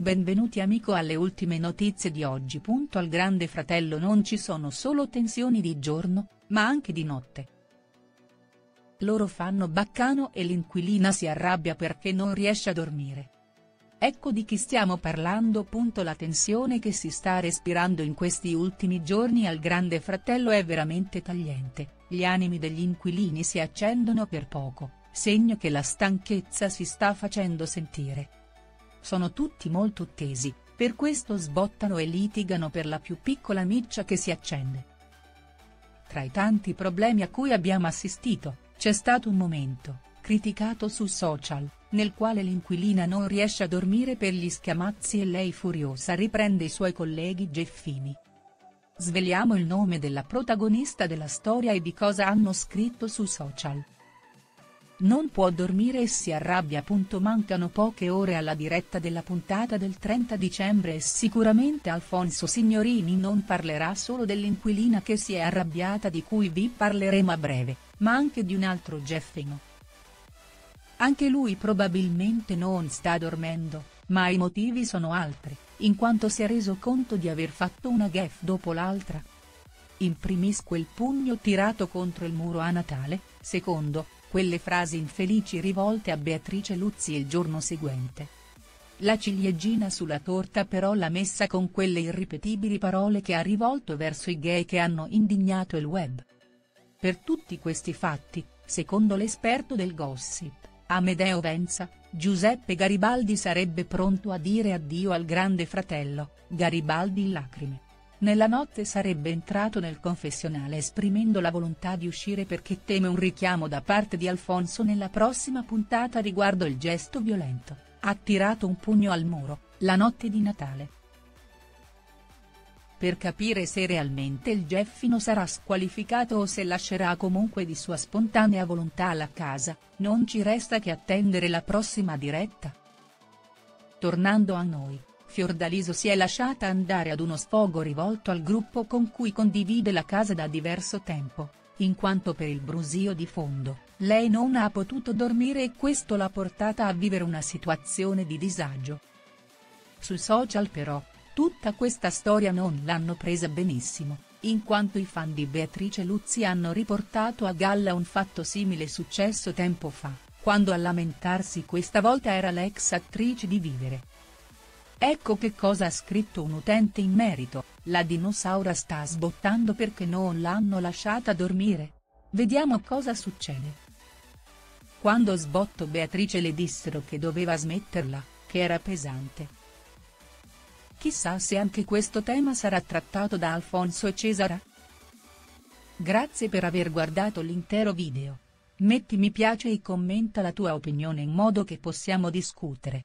benvenuti amico alle ultime notizie di oggi. Al Grande Fratello non ci sono solo tensioni di giorno, ma anche di notte. Loro fanno baccano e l'inquilina si arrabbia perché non riesce a dormire. Ecco di chi stiamo parlando. La tensione che si sta respirando in questi ultimi giorni al Grande Fratello è veramente tagliente, gli animi degli inquilini si accendono per poco, segno che la stanchezza si sta facendo sentire. Sono tutti molto tesi, per questo sbottano e litigano per la più piccola miccia che si accende. Tra i tanti problemi a cui abbiamo assistito, c'è stato un momento, criticato su social, nel quale l'inquilina non riesce a dormire per gli schiamazzi e lei furiosa riprende i suoi colleghi Geffini. Sveliamo il nome della protagonista della storia e di cosa hanno scritto su social non può dormire e si arrabbia. Mancano poche ore alla diretta della puntata del 30 dicembre e sicuramente Alfonso Signorini non parlerà solo dell'inquilina che si è arrabbiata di cui vi parleremo a breve, ma anche di un altro Jeffino. Anche lui probabilmente non sta dormendo, ma i motivi sono altri, in quanto si è reso conto di aver fatto una gaffe dopo l'altra. In primis quel pugno tirato contro il muro a Natale, secondo, quelle frasi infelici rivolte a Beatrice Luzzi il giorno seguente. La ciliegina sulla torta però l'ha messa con quelle irripetibili parole che ha rivolto verso i gay che hanno indignato il web. Per tutti questi fatti, secondo l'esperto del gossip, Amedeo Venza, Giuseppe Garibaldi sarebbe pronto a dire addio al grande fratello, Garibaldi in lacrime. Nella notte sarebbe entrato nel confessionale esprimendo la volontà di uscire perché teme un richiamo da parte di Alfonso nella prossima puntata riguardo il gesto violento, ha tirato un pugno al muro, la notte di Natale. Per capire se realmente il Geffino sarà squalificato o se lascerà comunque di sua spontanea volontà la casa, non ci resta che attendere la prossima diretta. Tornando a noi Fiordaliso si è lasciata andare ad uno sfogo rivolto al gruppo con cui condivide la casa da diverso tempo, in quanto per il brusio di fondo, lei non ha potuto dormire e questo l'ha portata a vivere una situazione di disagio. Sui social però, tutta questa storia non l'hanno presa benissimo, in quanto i fan di Beatrice Luzzi hanno riportato a galla un fatto simile successo tempo fa, quando a lamentarsi questa volta era l'ex attrice di Vivere. Ecco che cosa ha scritto un utente in merito, la dinosaura sta sbottando perché non l'hanno lasciata dormire. Vediamo cosa succede. Quando sbotto Beatrice le dissero che doveva smetterla, che era pesante. Chissà se anche questo tema sarà trattato da Alfonso e Cesara. Grazie per aver guardato l'intero video. Metti mi piace e commenta la tua opinione in modo che possiamo discutere.